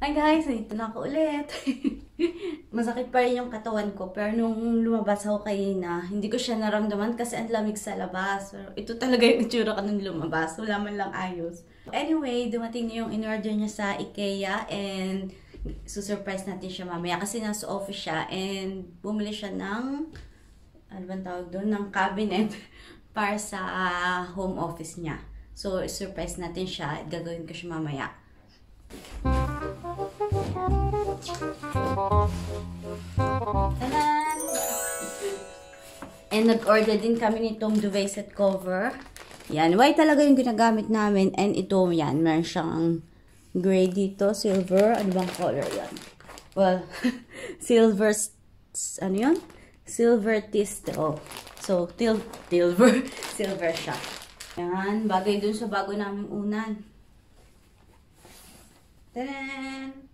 Hi guys, ito na ako ulit. Masakit pa rin yung katawan ko, pero nung lumabas ako kanina, hindi ko siya naramdaman kasi ang lamig sa labas. Pero ito talaga yung itsura ko nung lumabas, wala man lang ayos. Anyway, dumating na yung in-order niya sa IKEA and susurprise natin siya mamaya kasi nasa office siya and bumili siya ng, ano bang tawag doon, ng cabinet para sa home office niya. So, surprise natin siya gagawin ko siya mamaya. And nag-order din kami nitong duvet set cover. Yan, white talaga yung ginagamit namin. And ito, yan, meron siyang gray dito, silver. Ano bang color yan? Well, silver, ano yun? Silver tistel. So, til, silver, silver siya. Yan, bagay dun sa bago naming unan. Tadan!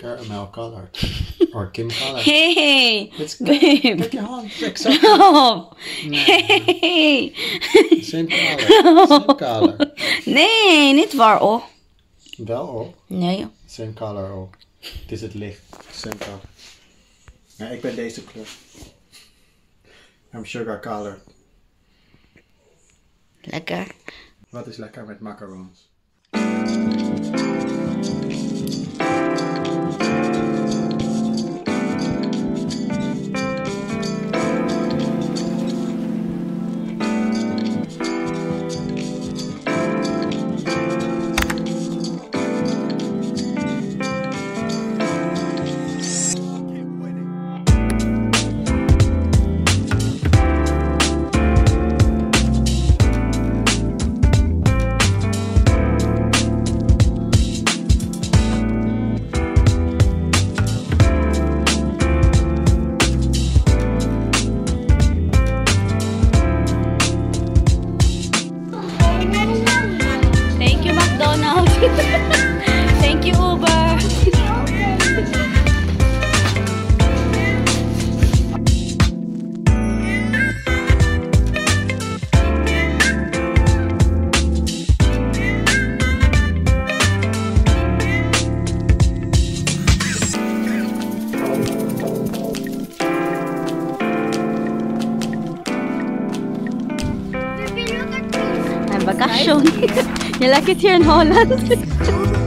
Caramel color. or Kim color. Hey! It's Babe! Take your up. Oh! No. Hey! Same color. Same color. Nee, niet waar, oh. Wel oh. Nee. Same color oh. Het is het licht. Same color. Nee, ik ben deze kleur. I'm sugar color. Lekker. Wat is lekker met macarons? Thank you. bakasyon. you like it here in Holland?